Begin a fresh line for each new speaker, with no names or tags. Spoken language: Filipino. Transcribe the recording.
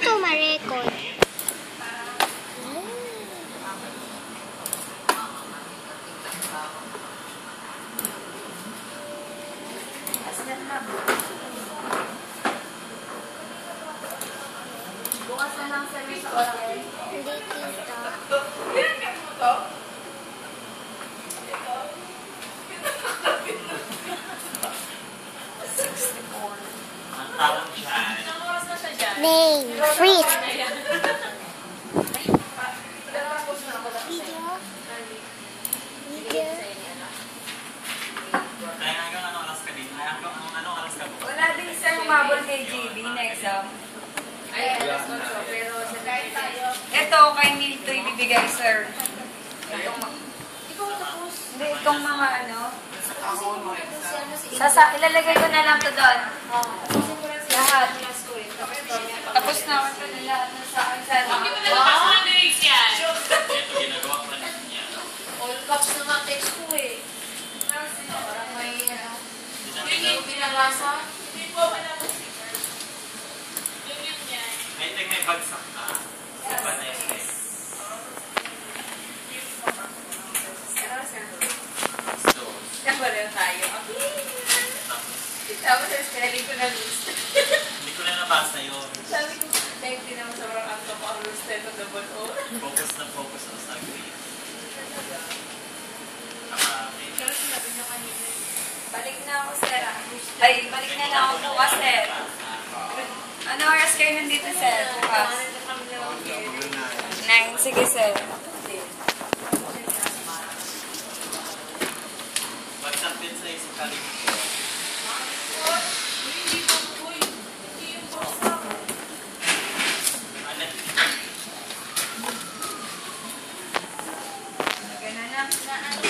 to ma-record?
Bukas na lang sa sa oral.
Hindi kita.
Anong oras ka bukas?
Wala din isang umabol kay JB na exam.
Ay, alas 8, pero sa kahit tayo.
Ito, kay Milto ibibigay, sir. Itong, hindi, itong mga ano. Sasa, ilalagay ko na lang to doon.
Lahat.
Tapos na ako ito nila ano, sa akin sa ano.
Ito ginagawa pa niya.
All caps na text ko eh. Parang may ano. Hindi ko pinalasa.
May tingin may bagsak ka. Iba na yun eh. So,
Tapos rin tayo.
tapos,
Tapos sa spelling ko na list.
hindi ko na nabasa yun.
Sabi ko,
na ako,
sir. Ay, balik na lang ako bukas, sir. Ano oras kayo nandito, sir? Bukas. Nine. Sige, sir.
Bagsak din sa isang kalim. Ano?
Ganun na. Naan. Si Ma'am.